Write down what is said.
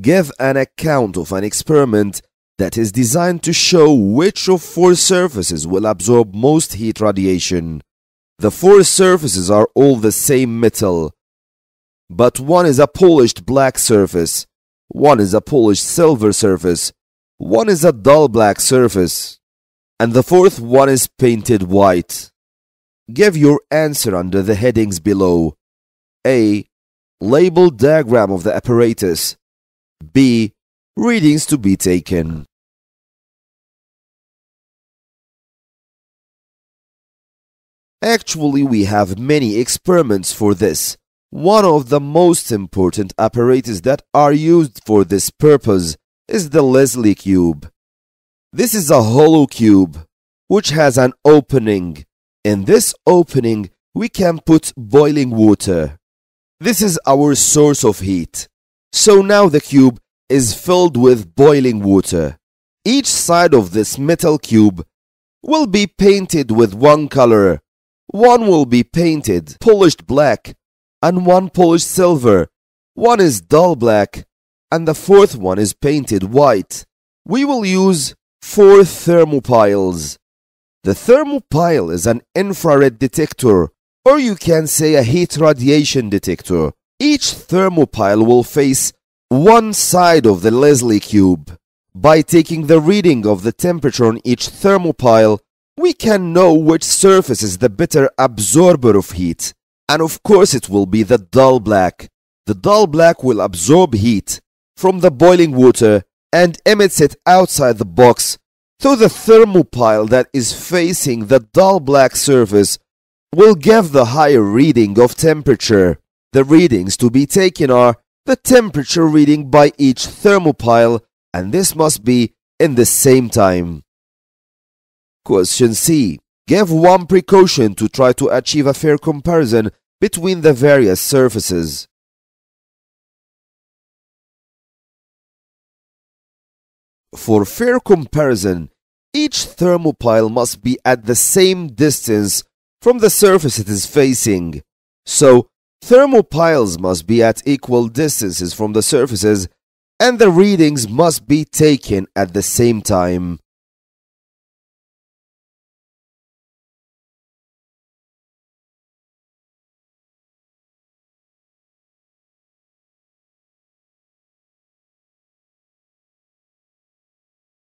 Give an account of an experiment that is designed to show which of four surfaces will absorb most heat radiation. The four surfaces are all the same metal, but one is a polished black surface, one is a polished silver surface, one is a dull black surface, and the fourth one is painted white. Give your answer under the headings below. A. Label diagram of the apparatus. B. Readings to be taken. Actually, we have many experiments for this. One of the most important apparatus that are used for this purpose is the Leslie cube. This is a hollow cube which has an opening. In this opening, we can put boiling water. This is our source of heat. So now the cube is filled with boiling water. Each side of this metal cube will be painted with one color. One will be painted polished black and one polished silver. One is dull black and the fourth one is painted white. We will use four thermopiles. The thermopile is an infrared detector or you can say a heat radiation detector. Each thermopile will face one side of the Leslie cube. By taking the reading of the temperature on each thermopile, we can know which surface is the better absorber of heat. And of course it will be the dull black. The dull black will absorb heat from the boiling water and emits it outside the box. So the thermopile that is facing the dull black surface will give the higher reading of temperature. The readings to be taken are the temperature reading by each thermopile and this must be in the same time. Question C. Give one precaution to try to achieve a fair comparison between the various surfaces. For fair comparison, each thermopile must be at the same distance from the surface it is facing. So, thermopiles must be at equal distances from the surfaces and the readings must be taken at the same time.